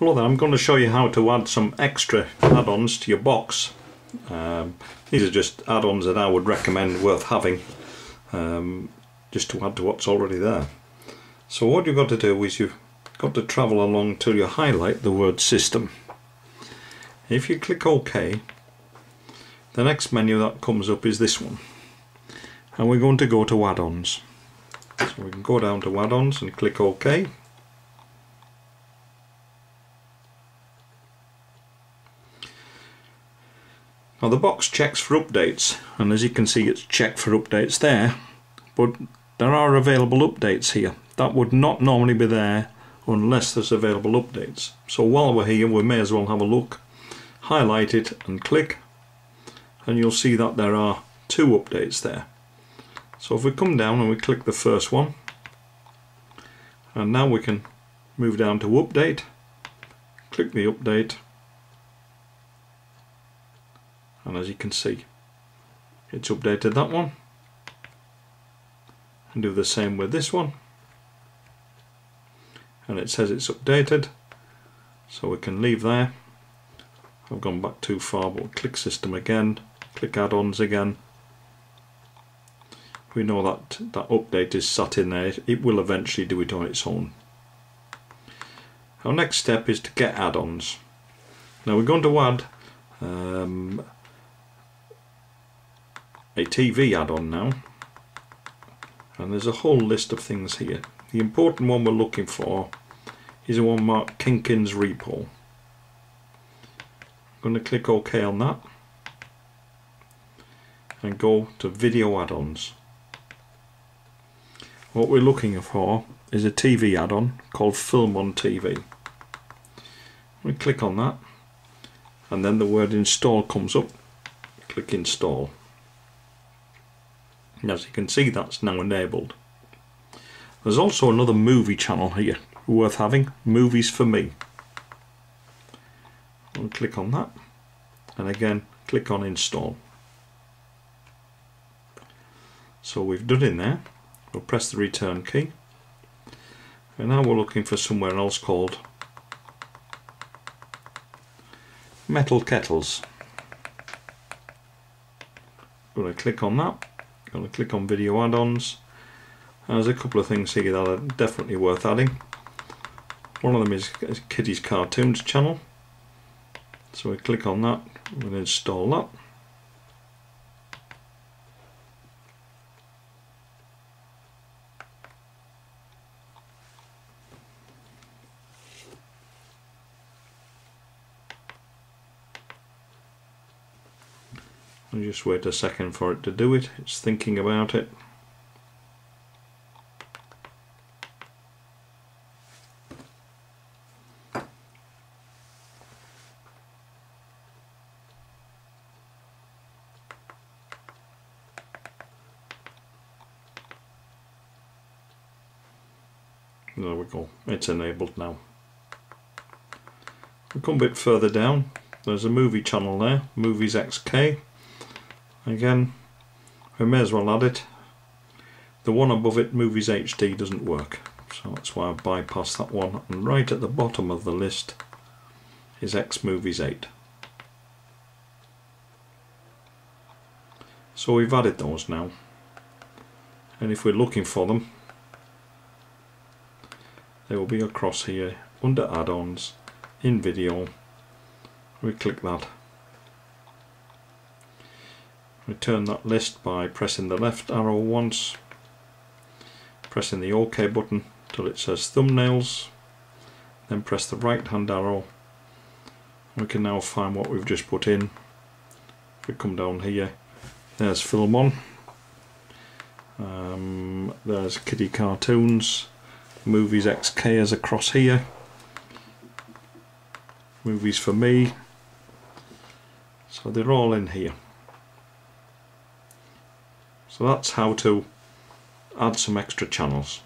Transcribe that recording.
Hello there, I'm going to show you how to add some extra add-ons to your box. Um, these are just add-ons that I would recommend worth having um, just to add to what's already there. So what you've got to do is you've got to travel along till you highlight the word system. If you click OK, the next menu that comes up is this one. And we're going to go to add-ons. So we can go down to add-ons and click OK. Now the box checks for updates and as you can see it's checked for updates there but there are available updates here. That would not normally be there unless there's available updates. So while we're here we may as well have a look, highlight it and click and you'll see that there are two updates there. So if we come down and we click the first one and now we can move down to update, click the update and as you can see it's updated that one. And do the same with this one. And it says it's updated. So we can leave there. I've gone back too far but click system again click add-ons again. We know that that update is sat in there. It will eventually do it on its own. Our next step is to get add-ons. Now we're going to add um, a TV add-on now. And there's a whole list of things here. The important one we're looking for is the one marked Kinkins Repo. I'm going to click OK on that and go to video add-ons. What we're looking for is a TV add-on called Film on TV we click on that and then the word install comes up. Click install and as you can see that's now enabled. There's also another movie channel here worth having, Movies for Me. I'll click on that and again click on install. So we've done in there, we'll press the return key and now we're looking for somewhere else called MetalKettle's. I'm going to click on that going to click on video add-ons. And there's a couple of things here that are definitely worth adding. One of them is, is Kitty's Cartoons channel. So we click on that and install that I'll just wait a second for it to do it, it's thinking about it. There we go, it's enabled now. We come a bit further down, there's a movie channel there, Movies XK again we may as well add it. The one above it movies HD doesn't work. So that's why I bypass that one. And right at the bottom of the list is Xmovies8 so we've added those now. And if we're looking for them they will be across here under add-ons in video. We click that return that list by pressing the left arrow once pressing the OK button till it says thumbnails then press the right hand arrow. We can now find what we've just put in. If we come down here there's film on um, there's Kitty Cartoons. Movies XK is across here. Movies for me. So they're all in here so that's how to add some extra channels.